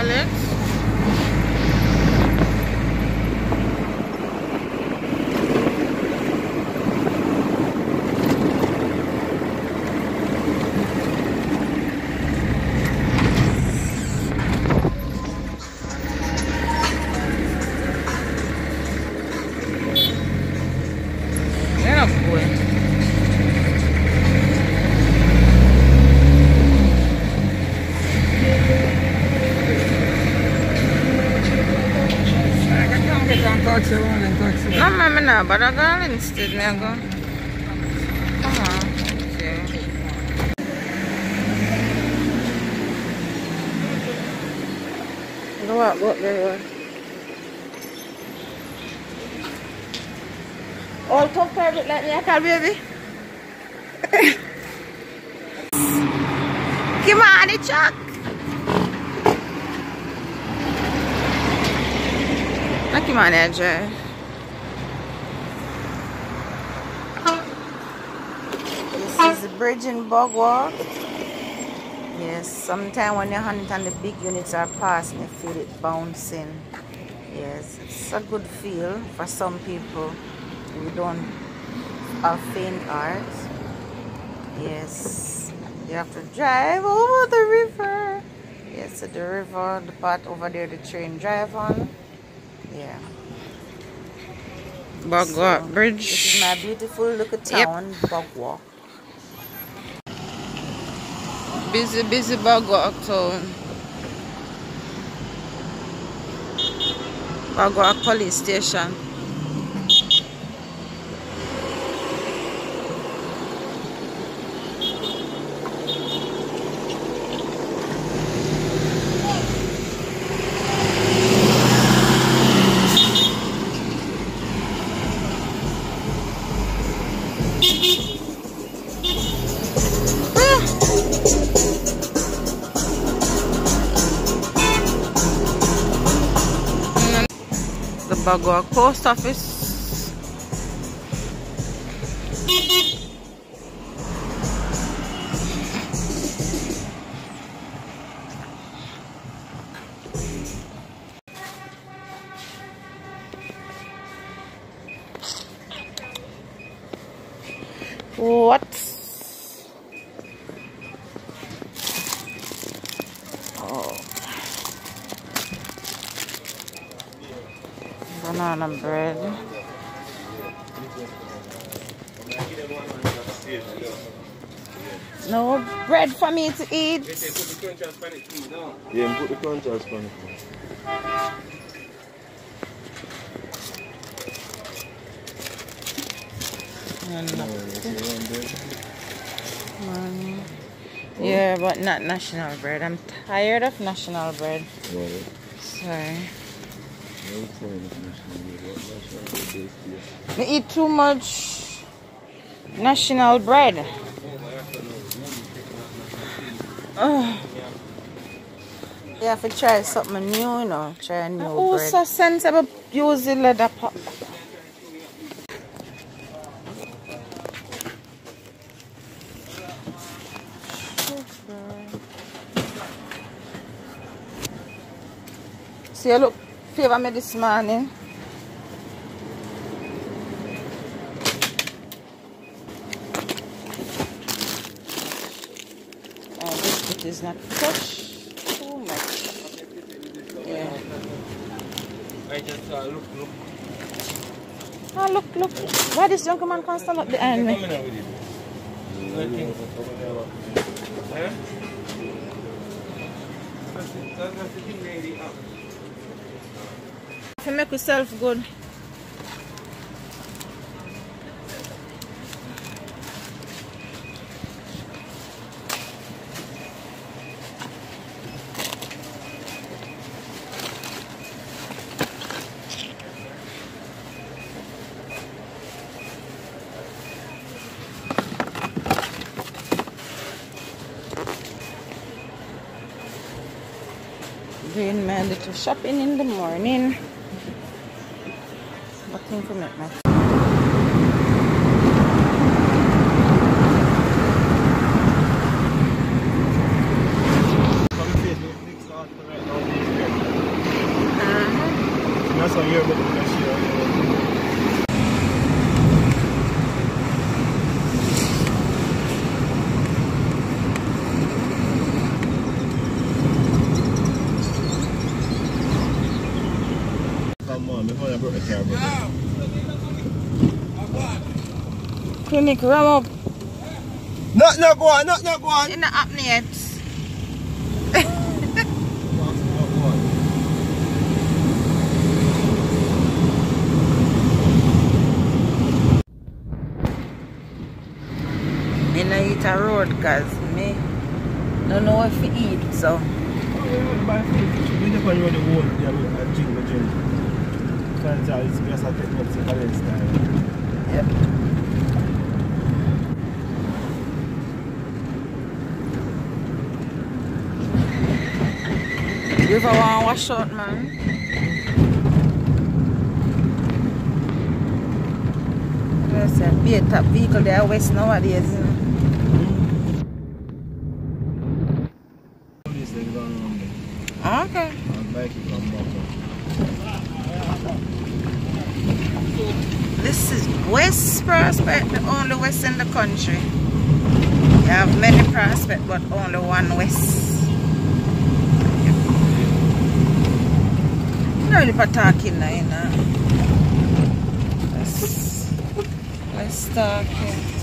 hospital Okay. Go up, go up there. go. All private like me, I baby. Come on, the truck. Lucky man, Edge. This is the bridge in Bogwalk. Yes, sometimes when you hunt and the big units are passing, you feel it bouncing. Yes, it's a good feel for some people who don't have faint heart. Yes, you have to drive over the river. Yes, the river, the part over there the train drive on. Yeah. Bogwalk So, Bridge. This is my beautiful little Yep. town, Bogwalk. Busy, busy Bogwalk town. Bogwalk police station. The Bogwalk post office. What? Banana bread. No bread for me to eat. Yeah, put the on it. Um, yeah, but not national bread. I'm tired of national bread. Sorry. No point of national bread. What national bread is here? We eat too much national bread. Ugh. You have to try something new, you know. Try a new Who bread. so sensible use the leather pot? See, you look, favor me this morning. Oh, this bit is not too much. Yeah. I just uh, look, look. Oh, look, look. Why this young man can't stand up behind me? Coming If you make yourself good. Doing my little shopping in the morning. Nothing to make Come on, before I broke the car, bro. clinic ram up No, no, go on, no, no, go on. in the apnea yet. Me no eat a road cause me don't know what to eat so We just want you on the wall, yeah, we are drink the drink. Can't tell, it's just a technical balance style. yep. River want wash out man. There's a be a top vehicle there west nowadays. You know. This thing going on there. Okay. And bike it come back up. This is West Prospect, the only west in the country. You have many prospect, but only one west. Really for talking now, you know. Let's, let's talk here.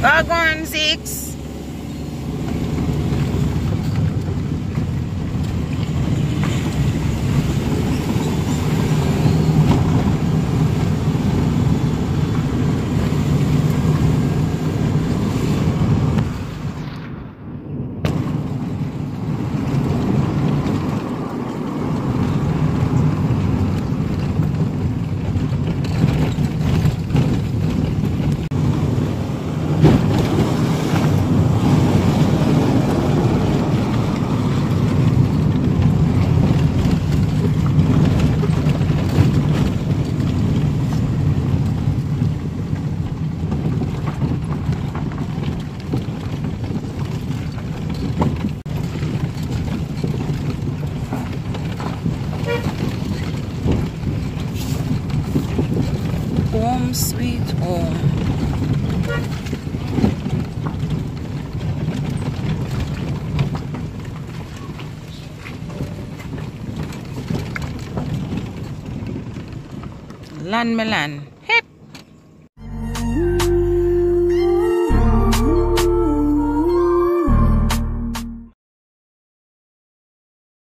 Go on, six. Land Milan.